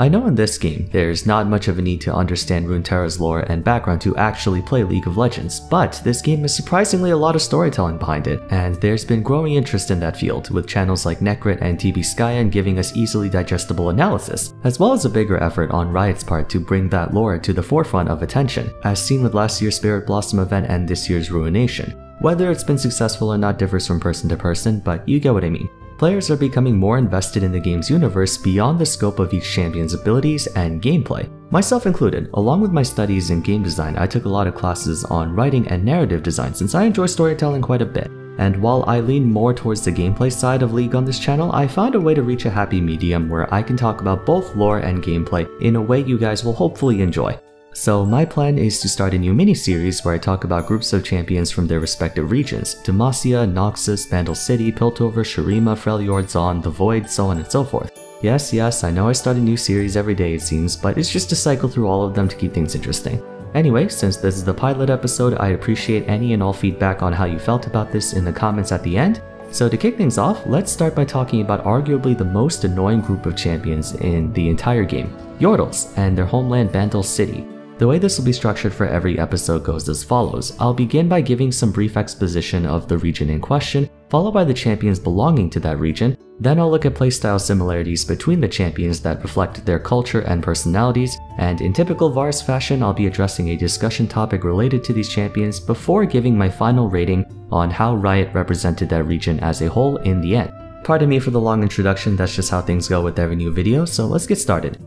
I know in this game, there's not much of a need to understand Runeterra's lore and background to actually play League of Legends, but this game has surprisingly a lot of storytelling behind it, and there's been growing interest in that field, with channels like Necrit and TB Skyen giving us easily digestible analysis, as well as a bigger effort on Riot's part to bring that lore to the forefront of attention, as seen with last year's Spirit Blossom event and this year's Ruination. Whether it's been successful or not differs from person to person, but you get what I mean players are becoming more invested in the game's universe beyond the scope of each champion's abilities and gameplay. Myself included, along with my studies in game design, I took a lot of classes on writing and narrative design since I enjoy storytelling quite a bit. And while I lean more towards the gameplay side of League on this channel, I found a way to reach a happy medium where I can talk about both lore and gameplay in a way you guys will hopefully enjoy. So my plan is to start a new mini-series where I talk about groups of champions from their respective regions, Demacia, Noxus, Bandle City, Piltover, Shurima, Freljord, Zaun, The Void, so on and so forth. Yes, yes, I know I start a new series every day it seems, but it's just to cycle through all of them to keep things interesting. Anyway, since this is the pilot episode, I appreciate any and all feedback on how you felt about this in the comments at the end. So to kick things off, let's start by talking about arguably the most annoying group of champions in the entire game, Yordles and their homeland Bandle City. The way this will be structured for every episode goes as follows. I'll begin by giving some brief exposition of the region in question, followed by the champions belonging to that region, then I'll look at playstyle similarities between the champions that reflect their culture and personalities, and in typical Vars fashion I'll be addressing a discussion topic related to these champions before giving my final rating on how Riot represented that region as a whole in the end. Pardon me for the long introduction, that's just how things go with every new video, so let's get started.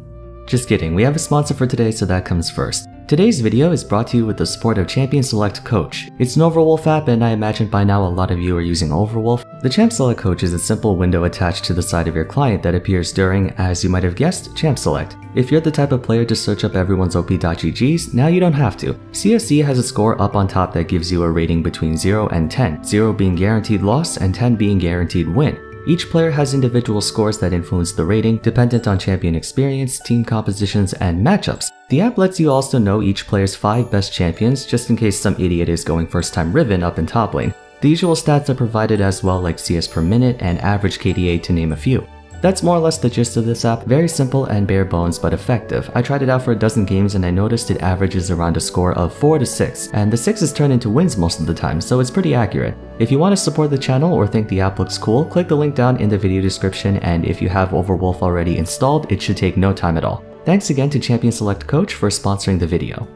Just kidding, we have a sponsor for today so that comes first. Today's video is brought to you with the support of Champion Select Coach. It's an Overwolf app and I imagine by now a lot of you are using Overwolf. The Champ Select Coach is a simple window attached to the side of your client that appears during, as you might have guessed, Champ Select. If you're the type of player to search up everyone's OP.GGs, now you don't have to. CSC has a score up on top that gives you a rating between 0 and 10, 0 being guaranteed loss and 10 being guaranteed win. Each player has individual scores that influence the rating, dependent on champion experience, team compositions, and matchups. The app lets you also know each player's 5 best champions, just in case some idiot is going first time Riven up in top lane. The usual stats are provided as well like CS per minute and average KDA to name a few. That's more or less the gist of this app, very simple and bare bones but effective. I tried it out for a dozen games and I noticed it averages around a score of 4 to 6, and the 6 is turned into wins most of the time, so it's pretty accurate. If you want to support the channel or think the app looks cool, click the link down in the video description and if you have Overwolf already installed, it should take no time at all. Thanks again to Champion Select Coach for sponsoring the video.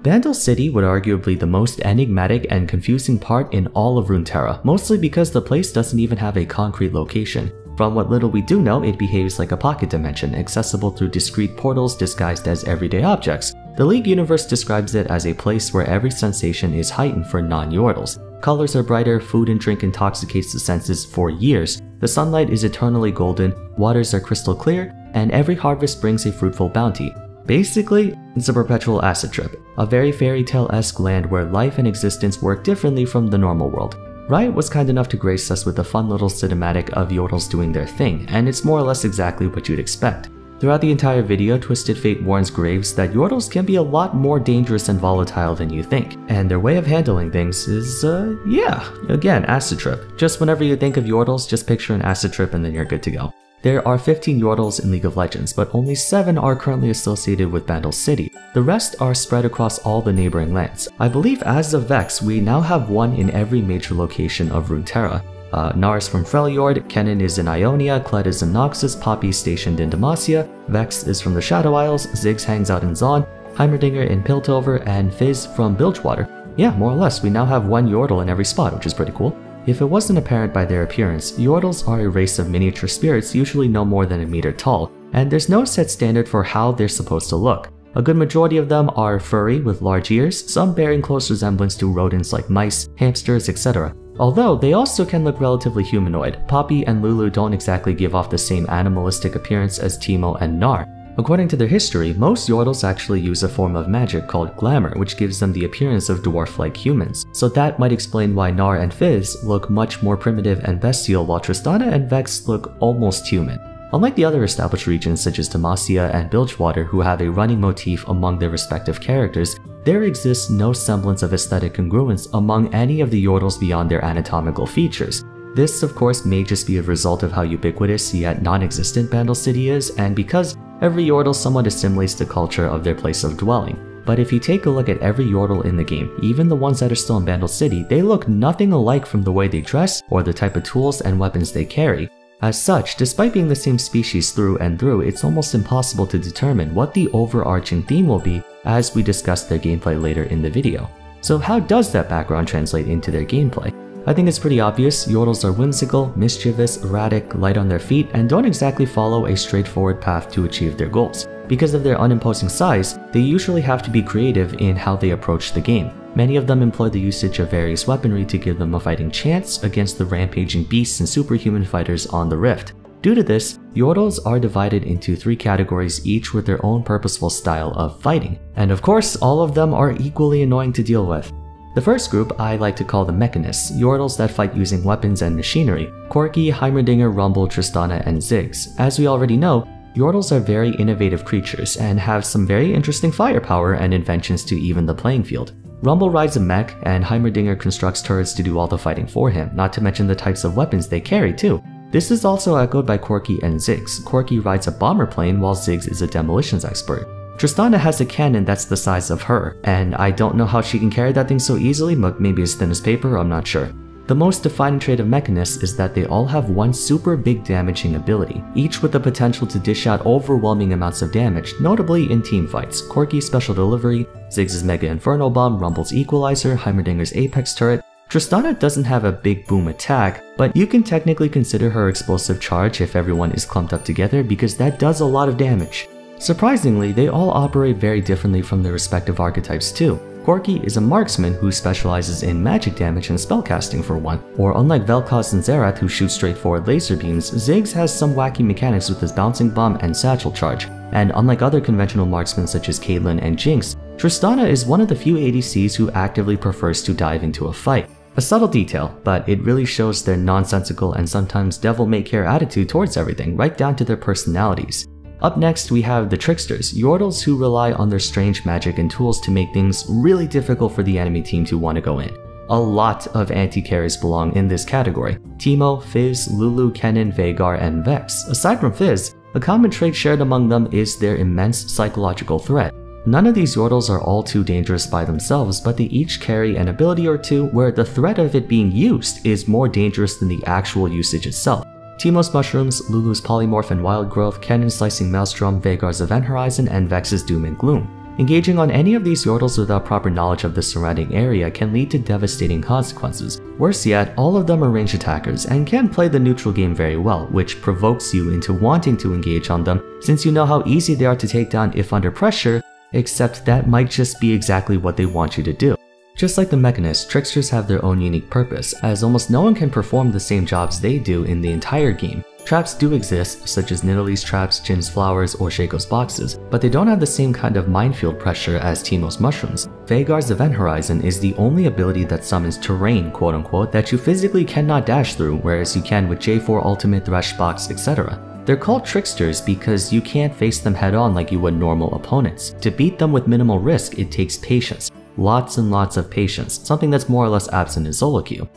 Bandle City would arguably the most enigmatic and confusing part in all of Runeterra, mostly because the place doesn't even have a concrete location. From what little we do know, it behaves like a pocket dimension, accessible through discrete portals disguised as everyday objects. The League universe describes it as a place where every sensation is heightened for non-Yordles. Colors are brighter, food and drink intoxicates the senses for years, the sunlight is eternally golden, waters are crystal clear, and every harvest brings a fruitful bounty. Basically, it's a perpetual acid trip, a very fairy tale-esque land where life and existence work differently from the normal world. Riot was kind enough to grace us with a fun little cinematic of Yordles doing their thing, and it's more or less exactly what you'd expect. Throughout the entire video, Twisted Fate warns Graves that Yordles can be a lot more dangerous and volatile than you think, and their way of handling things is, uh, yeah, again, acid trip. Just whenever you think of Yordles, just picture an acid trip and then you're good to go. There are 15 Yordles in League of Legends, but only 7 are currently associated with Bandle City. The rest are spread across all the neighboring lands. I believe as of Vex, we now have one in every major location of Runeterra. Uh, Gnar's from Freljord, Kennen is in Ionia, Kled is in Noxus, Poppy stationed in Demacia, Vex is from the Shadow Isles, Ziggs hangs out in Zaun, Heimerdinger in Piltover, and Fizz from Bilgewater. Yeah, more or less, we now have one Yordle in every spot, which is pretty cool. If it wasn't apparent by their appearance, Yordles are a race of miniature spirits usually no more than a meter tall, and there's no set standard for how they're supposed to look. A good majority of them are furry with large ears, some bearing close resemblance to rodents like mice, hamsters, etc. Although they also can look relatively humanoid, Poppy and Lulu don't exactly give off the same animalistic appearance as Teemo and Gnar, According to their history, most Yordles actually use a form of magic called glamour, which gives them the appearance of dwarf-like humans. So that might explain why Gnar and Fizz look much more primitive and bestial while Tristana and Vex look almost human. Unlike the other established regions such as Demacia and Bilgewater who have a running motif among their respective characters, there exists no semblance of aesthetic congruence among any of the Yordles beyond their anatomical features. This, of course, may just be a result of how ubiquitous yet non-existent Bandle City is, and because every Yordle somewhat assimilates the culture of their place of dwelling. But if you take a look at every Yordle in the game, even the ones that are still in Bandle City, they look nothing alike from the way they dress or the type of tools and weapons they carry. As such, despite being the same species through and through, it's almost impossible to determine what the overarching theme will be as we discuss their gameplay later in the video. So how does that background translate into their gameplay? I think it's pretty obvious, Yordles are whimsical, mischievous, erratic, light on their feet, and don't exactly follow a straightforward path to achieve their goals. Because of their unimposing size, they usually have to be creative in how they approach the game. Many of them employ the usage of various weaponry to give them a fighting chance against the rampaging beasts and superhuman fighters on the Rift. Due to this, Yordles are divided into three categories each with their own purposeful style of fighting. And of course, all of them are equally annoying to deal with. The first group I like to call the Mechanists, Yordles that fight using weapons and machinery, Corki, Heimerdinger, Rumble, Tristana, and Ziggs. As we already know, Yordles are very innovative creatures and have some very interesting firepower and inventions to even the playing field. Rumble rides a mech, and Heimerdinger constructs turrets to do all the fighting for him, not to mention the types of weapons they carry too. This is also echoed by Corki and Ziggs. Corki rides a bomber plane while Ziggs is a demolitions expert. Tristana has a cannon that's the size of her, and I don't know how she can carry that thing so easily, but maybe as thin as paper, I'm not sure. The most defining trait of Mechanists is that they all have one super big damaging ability, each with the potential to dish out overwhelming amounts of damage, notably in team fights. Corki's Special Delivery, Ziggs' Mega Inferno Bomb, Rumble's Equalizer, Heimerdinger's Apex Turret. Tristana doesn't have a big boom attack, but you can technically consider her Explosive Charge if everyone is clumped up together because that does a lot of damage. Surprisingly, they all operate very differently from their respective archetypes too. Corki is a marksman who specializes in magic damage and spellcasting for one, or unlike Vel'Koz and Xerath who shoot straightforward laser beams, Ziggs has some wacky mechanics with his bouncing bomb and satchel charge, and unlike other conventional marksmen such as Caitlyn and Jinx, Tristana is one of the few ADCs who actively prefers to dive into a fight. A subtle detail, but it really shows their nonsensical and sometimes devil-may-care attitude towards everything, right down to their personalities. Up next, we have the Tricksters, Yordles who rely on their strange magic and tools to make things really difficult for the enemy team to want to go in. A lot of anti-carries belong in this category. Teemo, Fizz, Lulu, Kennen, Veigar, and Vex. Aside from Fizz, a common trait shared among them is their immense psychological threat. None of these Yordles are all too dangerous by themselves, but they each carry an ability or two where the threat of it being used is more dangerous than the actual usage itself. Teemo's Mushrooms, Lulu's Polymorph and Wild Growth, Kennen's Slicing Maelstrom, Veigar's Event Horizon, and Vex's Doom and Gloom. Engaging on any of these Yordles without proper knowledge of the surrounding area can lead to devastating consequences. Worse yet, all of them are ranged attackers and can play the neutral game very well, which provokes you into wanting to engage on them since you know how easy they are to take down if under pressure, except that might just be exactly what they want you to do. Just like the Mechanists, Tricksters have their own unique purpose, as almost no one can perform the same jobs they do in the entire game. Traps do exist, such as Nidalee's traps, Jhin's flowers, or Shaco's boxes, but they don't have the same kind of minefield pressure as Teemo's mushrooms. Veigar's Event Horizon is the only ability that summons terrain, quote unquote, that you physically cannot dash through, whereas you can with J4 Ultimate, Thresh Box, etc. They're called tricksters because you can't face them head on like you would normal opponents. To beat them with minimal risk, it takes patience lots and lots of patience, something that's more or less absent in solo queue.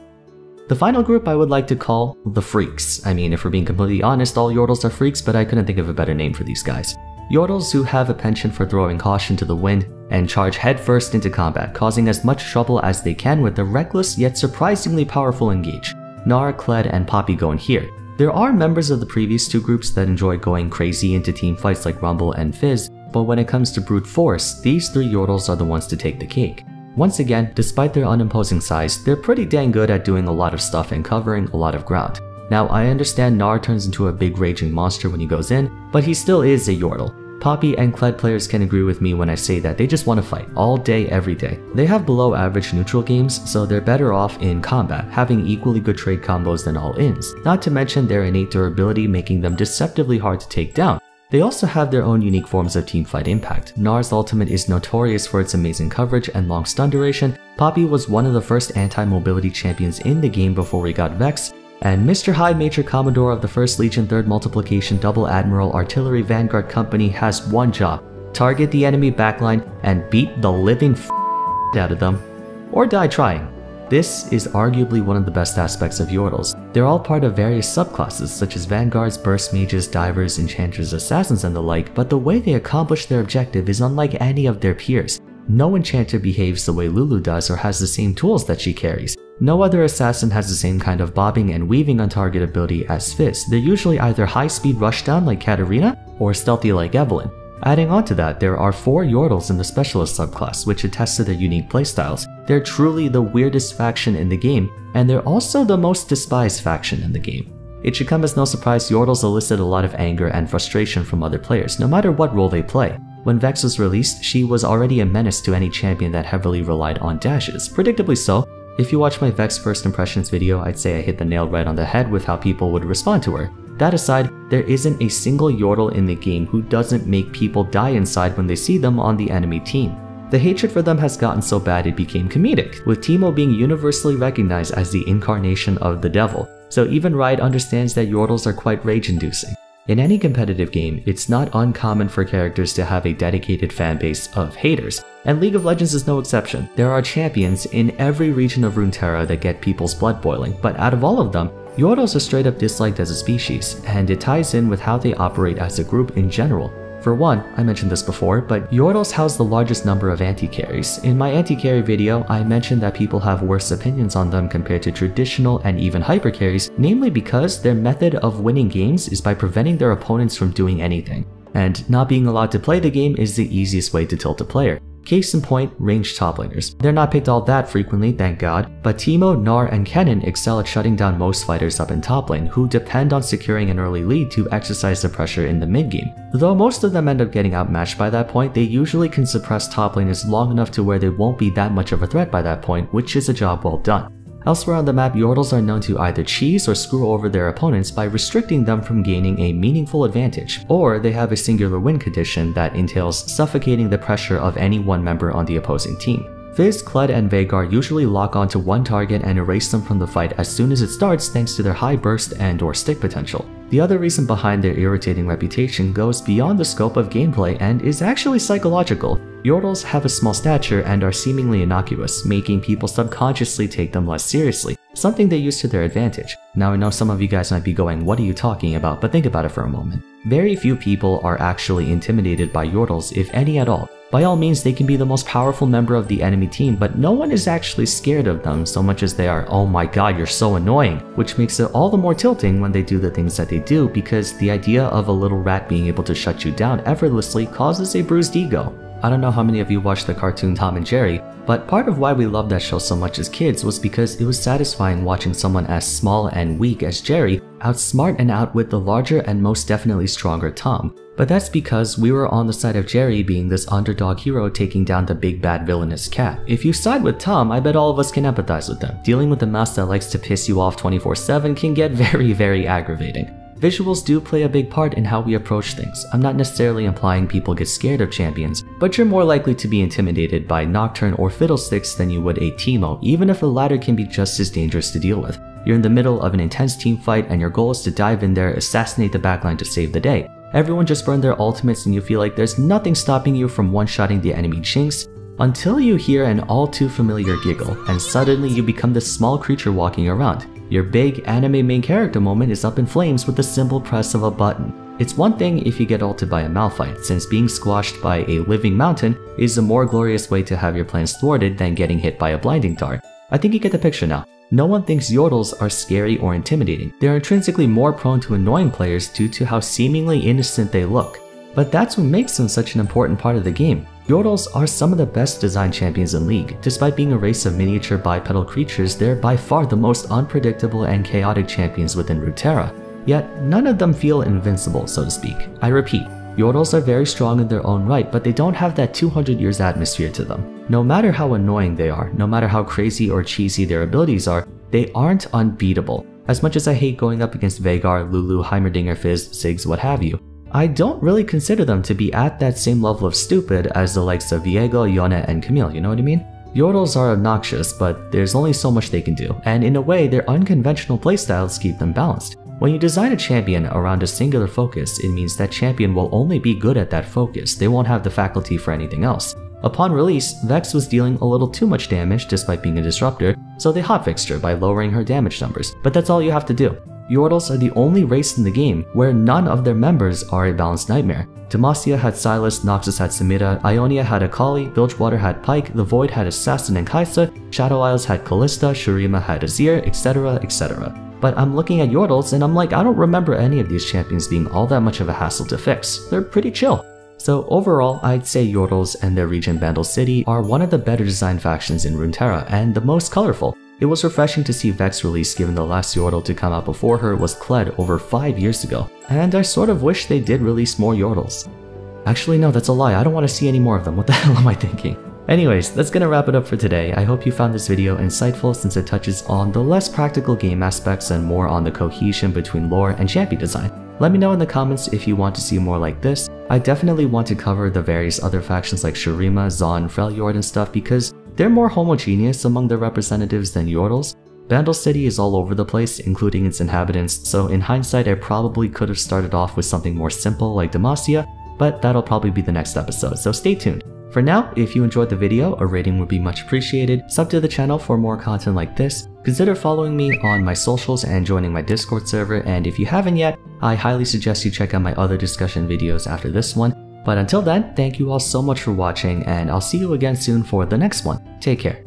The final group I would like to call the Freaks. I mean, if we're being completely honest, all Yordles are freaks, but I couldn't think of a better name for these guys. Yordles who have a penchant for throwing caution to the wind and charge headfirst into combat, causing as much trouble as they can with a reckless yet surprisingly powerful engage. Gnar, Kled, and Poppy go in here. There are members of the previous two groups that enjoy going crazy into team fights like Rumble and Fizz, but when it comes to brute force, these three Yordles are the ones to take the cake. Once again, despite their unimposing size, they're pretty dang good at doing a lot of stuff and covering a lot of ground. Now, I understand Gnar turns into a big raging monster when he goes in, but he still is a Yordle. Poppy and Kled players can agree with me when I say that they just want to fight all day, every day. They have below average neutral games, so they're better off in combat, having equally good trade combos than all-ins, not to mention their innate durability making them deceptively hard to take down, they also have their own unique forms of teamfight impact. Gnar's ultimate is notorious for its amazing coverage and long stun duration, Poppy was one of the first anti-mobility champions in the game before we got Vex, and Mr. High Major Commodore of the 1st Legion 3rd Multiplication Double Admiral Artillery Vanguard Company has one job, target the enemy backline and beat the living f out of them, or die trying. This is arguably one of the best aspects of Yordles, They're all part of various subclasses such as vanguards, burst mages, divers, enchanters, assassins, and the like, but the way they accomplish their objective is unlike any of their peers. No enchanter behaves the way Lulu does or has the same tools that she carries. No other assassin has the same kind of bobbing and weaving on target ability as Fizz. They're usually either high speed rushdown like Katarina or stealthy like Evelynn. Adding on to that, there are four Yordles in the Specialist subclass, which attests to their unique playstyles. They're truly the weirdest faction in the game, and they're also the most despised faction in the game. It should come as no surprise Yordles elicit a lot of anger and frustration from other players, no matter what role they play. When Vex was released, she was already a menace to any champion that heavily relied on dashes. Predictably so, if you watch my Vex first impressions video, I'd say I hit the nail right on the head with how people would respond to her. That aside, there isn't a single Yordle in the game who doesn't make people die inside when they see them on the enemy team. The hatred for them has gotten so bad it became comedic, with Teemo being universally recognized as the incarnation of the devil, so even Riot understands that Yordles are quite rage-inducing. In any competitive game, it's not uncommon for characters to have a dedicated fanbase of haters, and League of Legends is no exception. There are champions in every region of Runeterra that get people's blood boiling, but out of all of them, Yordles are straight up disliked as a species, and it ties in with how they operate as a group in general. For one, I mentioned this before, but Yordles house the largest number of anti-carries. In my anti-carry video, I mentioned that people have worse opinions on them compared to traditional and even hyper carries, namely because their method of winning games is by preventing their opponents from doing anything. And not being allowed to play the game is the easiest way to tilt a player. Case in point, ranged top laners. They're not picked all that frequently, thank god, but Teemo, Gnar, and Kennen excel at shutting down most fighters up in top lane who depend on securing an early lead to exercise the pressure in the mid game. Though most of them end up getting outmatched by that point, they usually can suppress top laners long enough to where they won't be that much of a threat by that point, which is a job well done. Elsewhere on the map, Yordles are known to either cheese or screw over their opponents by restricting them from gaining a meaningful advantage, or they have a singular win condition that entails suffocating the pressure of any one member on the opposing team. Fizz, Kled, and Veigar usually lock onto one target and erase them from the fight as soon as it starts thanks to their high burst and or stick potential. The other reason behind their irritating reputation goes beyond the scope of gameplay and is actually psychological. Yordles have a small stature and are seemingly innocuous, making people subconsciously take them less seriously, something they use to their advantage. Now I know some of you guys might be going, what are you talking about, but think about it for a moment. Very few people are actually intimidated by Yordles, if any at all. By all means, they can be the most powerful member of the enemy team, but no one is actually scared of them so much as they are, oh my god, you're so annoying, which makes it all the more tilting when they do the things that they do because the idea of a little rat being able to shut you down effortlessly causes a bruised ego. I don't know how many of you watched the cartoon Tom and Jerry, but part of why we loved that show so much as kids was because it was satisfying watching someone as small and weak as Jerry outsmart and outwit the larger and most definitely stronger Tom. But that's because we were on the side of Jerry being this underdog hero taking down the big bad villainous cat. If you side with Tom, I bet all of us can empathize with them. Dealing with a mouse that likes to piss you off 24-7 can get very, very aggravating. Visuals do play a big part in how we approach things. I'm not necessarily implying people get scared of champions, but you're more likely to be intimidated by Nocturne or Fiddlesticks than you would a Teemo, even if the latter can be just as dangerous to deal with. You're in the middle of an intense team fight and your goal is to dive in there, assassinate the backline to save the day. Everyone just burned their ultimates and you feel like there's nothing stopping you from one-shotting the enemy Jinx, until you hear an all too familiar giggle, and suddenly you become this small creature walking around. Your big anime main character moment is up in flames with the simple press of a button. It's one thing if you get ulted by a Malphite, since being squashed by a living mountain is a more glorious way to have your plans thwarted than getting hit by a blinding dart. I think you get the picture now. No one thinks Yordles are scary or intimidating. They're intrinsically more prone to annoying players due to how seemingly innocent they look. But that's what makes them such an important part of the game. Yordles are some of the best designed champions in League. Despite being a race of miniature bipedal creatures, they're by far the most unpredictable and chaotic champions within Runeterra. Yet, none of them feel invincible, so to speak. I repeat, Yordles are very strong in their own right, but they don't have that 200 years atmosphere to them. No matter how annoying they are, no matter how crazy or cheesy their abilities are, they aren't unbeatable. As much as I hate going up against Veigar, Lulu, Heimerdinger, Fizz, Ziggs, what have you, I don't really consider them to be at that same level of stupid as the likes of Viego, Yone, and Camille, you know what I mean? Yordles are obnoxious, but there's only so much they can do, and in a way, their unconventional playstyles keep them balanced. When you design a champion around a singular focus, it means that champion will only be good at that focus, they won't have the faculty for anything else. Upon release, Vex was dealing a little too much damage despite being a disruptor, so they hotfixed her by lowering her damage numbers, but that's all you have to do. Yordles are the only race in the game where none of their members are a balanced nightmare. Demacia had Sylas, Noxus had Samira, Ionia had Akali, Bilgewater had Pyke, The Void had Kassadin and Kai'Sa, Shadow Isles had Kalista, Shurima had Azir, etc, etc. But I'm looking at Yordles and I'm like, I don't remember any of these champions being all that much of a hassle to fix. They're pretty chill. So overall, I'd say Yordles and their region Bandle City are one of the better designed factions in Runeterra and the most colorful. It was refreshing to see Vex release given the last Yordle to come out before her was Kled over 5 years ago, and I sort of wish they did release more Yordles. Actually no, that's a lie, I don't want to see any more of them, what the hell am I thinking? Anyways, that's gonna wrap it up for today. I hope you found this video insightful since it touches on the less practical game aspects and more on the cohesion between lore and champion design. Let me know in the comments if you want to see more like this. I definitely want to cover the various other factions like Shurima, Zaun, Freljord and stuff because they're more homogeneous among their representatives than Yordles. Bandle City is all over the place, including its inhabitants, so in hindsight I probably could have started off with something more simple like Demacia, but that'll probably be the next episode, so stay tuned. For now, if you enjoyed the video, a rating would be much appreciated. Sub to the channel for more content like this. Consider following me on my socials and joining my Discord server, and if you haven't yet, I highly suggest you check out my other discussion videos after this one. But until then, thank you all so much for watching, and I'll see you again soon for the next one. Take care.